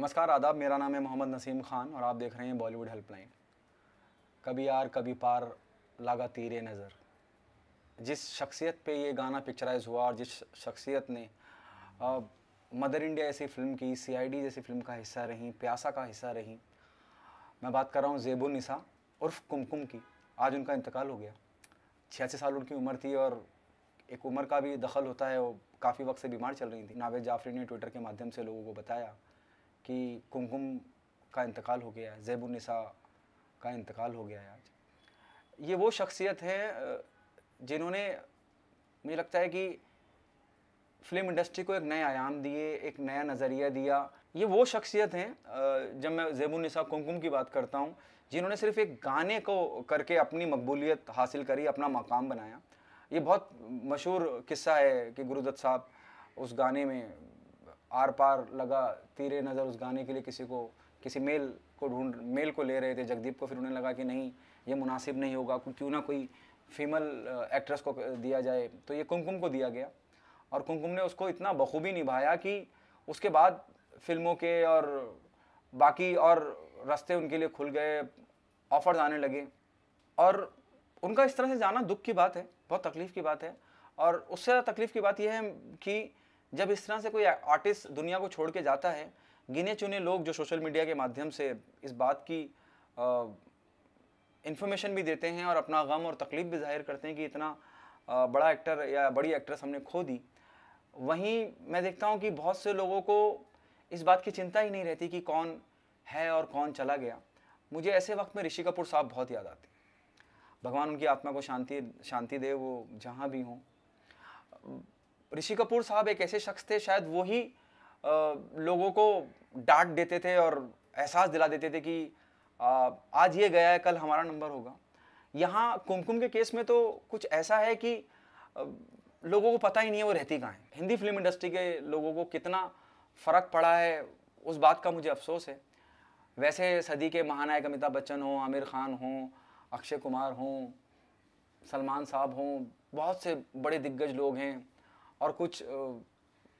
नमस्कार आदाब मेरा नाम है मोहम्मद नसीम खान और आप देख रहे हैं बॉलीवुड हेल्पलाइन। कभी यार कभी पार लागा तीरे नज़र। जिस शख्सियत पे ये गाना पिक्चराइज हुआ और जिस शख्सियत ने अ, मदर इंडिया जैसी फ़िल्म की सीआईडी जैसी फ़िल्म का हिस्सा रही प्यासा का हिस्सा रही मैं बात कर रहा हूँ जेबुन निसा उर्फ़ कुमकुम की। आज उनका इंतकाल हो गया। छियासी साल उनकी उम्र थी और एक उम्र का भी दखल होता है वो काफ़ी वक्त से बीमार चल रही थी। नावेद जाफरी ने ट्विटर के माध्यम से लोगों को बताया कि कुमकुम का इंतकाल हो गया है जेबुन्निसा का इंतकाल हो गया है आज। ये वो शख्सियत है जिन्होंने मुझे लगता है कि फ़िल्म इंडस्ट्री को एक नए आयाम दिए, एक नया नज़रिया दिया। ये वो शख्सियत हैं जब मैं जेबुन्निसा कुमकुम की बात करता हूँ, जिन्होंने सिर्फ़ एक गाने को करके अपनी मकबूलियत हासिल करी, अपना मकाम बनाया। ये बहुत मशहूर किस्सा है कि गुरुदत्त साहब उस गाने में आर पार लगा तीरे नज़र उस गाने के लिए किसी को, किसी मेल को ढूंढ, मेल को ले रहे थे, जगदीप को फिर उन्हें लगा कि नहीं, ये मुनासिब नहीं होगा क्यों ना कोई फीमेल एक्ट्रेस को दिया जाए। तो ये कुमकुम को दिया गया। और कुमकुम ने उसको इतना बखूबी निभाया कि उसके बाद फ़िल्मों के और बाकी और रास्ते उनके लिए खुल गए ऑफर्स आने लगे। और उनका इस तरह से जाना दुख की बात है, बहुत तकलीफ़ की बात है। और उससे ज़्यादा तकलीफ़ की बात यह है कि जब इस तरह से कोई आर्टिस्ट दुनिया को छोड़ के जाता है गिने चुने लोग जो सोशल मीडिया के माध्यम से इस बात की इन्फॉर्मेशन भी देते हैं और अपना गम और तकलीफ़ भी ज़ाहिर करते हैं कि इतना अ, बड़ा एक्टर या बड़ी एक्ट्रेस हमने खो दी। वहीं मैं देखता हूँ कि बहुत से लोगों को इस बात की चिंता ही नहीं रहती कि कौन है और कौन चला गया। मुझे ऐसे वक्त में ऋषि कपूर साहब बहुत याद आते भगवान उनकी आत्मा को शांति शांति दे वो जहाँ भी हों ऋषि कपूर साहब एक ऐसे शख्स थे शायद वो ही लोगों को डांट देते थे और एहसास दिला देते थे कि अ, आज ये गया है कल हमारा नंबर होगा। यहाँ कुमकुम के केस में तो कुछ ऐसा है कि अ, लोगों को पता ही नहीं है वो रहती कहाँ है। हिंदी फ़िल्म इंडस्ट्री के लोगों को कितना फ़र्क पड़ा है उस बात का मुझे अफसोस है। वैसे सदी के महानायक अमिताभ बच्चन हों आमिर खान हों अक्षय कुमार हों सलमान साहब हों बहुत से बड़े दिग्गज लोग हैं। और कुछ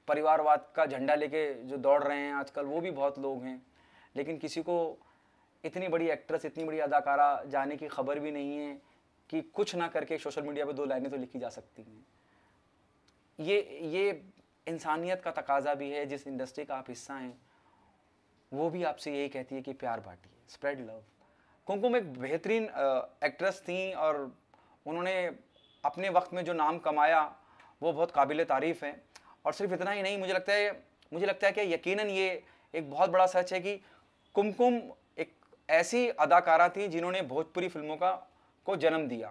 परिवारवाद का झंडा लेके जो दौड़ रहे हैं आजकल, वो भी बहुत लोग हैं। लेकिन किसी को इतनी बड़ी एक्ट्रेस इतनी बड़ी अदाकारा जाने की खबर भी नहीं है कि कुछ ना करके सोशल मीडिया पे दो लाइनें तो लिखी जा सकती हैं। ये ये इंसानियत का तकाजा भी है, जिस इंडस्ट्री का आप हिस्सा हैं, वो भी आपसे यही कहती है कि प्यार बांटिए स्प्रेड लव कुमकुम एक बेहतरीन एक्ट्रेस थी और उन्होंने अपने वक्त में जो नाम कमाया वो बहुत काबिल तारीफ़ हैं। और सिर्फ़ इतना ही नहीं, मुझे लगता है, मुझे लगता है कि यकीनन ये एक बहुत बड़ा सच है कि कुमकुम एक ऐसी अदाकारा थी जिन्होंने भोजपुरी फ़िल्मों का, को जन्म दिया।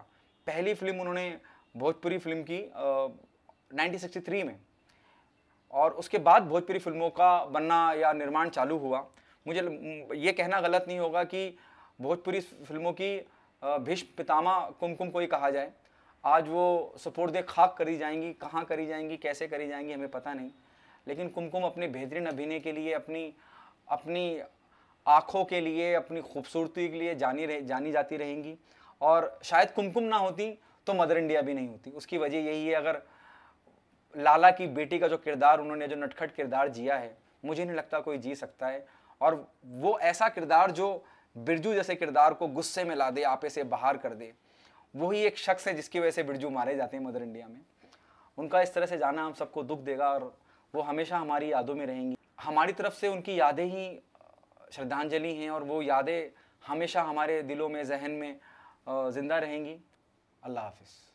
पहली फ़िल्म उन्होंने भोजपुरी फ़िल्म की नाइनटीन थ्री में। और उसके बाद भोजपुरी फ़िल्मों का बनना या निर्माण चालू हुआ। मुझे ये कहना गलत नहीं होगा कि भोजपुरी फ़िल्मों की भीष्म पितामह कुमकुम को ही कहा जाए। आज वो सपोर्ट दे, खाक करी जाएँगी, कहाँ करी जाएँगी, कैसे करी जाएँगी, हमें पता नहीं। लेकिन कुमकुम अपने बेहतरीन अभिनय के लिए, अपनी अपनी आँखों के लिए, अपनी खूबसूरती के लिए जानी रह, जानी जाती रहेंगी। और शायद कुमकुम ना होती तो मदर इंडिया भी नहीं होती। उसकी वजह यही है, अगर लाला की बेटी का जो किरदार, उन्होंने जो नटखट किरदार जिया है, मुझे नहीं लगता कोई जी सकता है। और वो ऐसा किरदार जो बिरजू जैसे किरदार को गुस्से में ला दे, आपे से बाहर कर दे वही एक शख्स है जिसकी वजह से बिरजू मारे जाते हैं मदर इंडिया में। उनका इस तरह से जाना हम सबको दुख देगा और वो हमेशा हमारी यादों में रहेंगी। हमारी तरफ़ से उनकी यादें ही श्रद्धांजलि हैं और वो यादें हमेशा हमारे दिलों में, जहन में ज़िंदा रहेंगी। अल्लाह हाफिज़।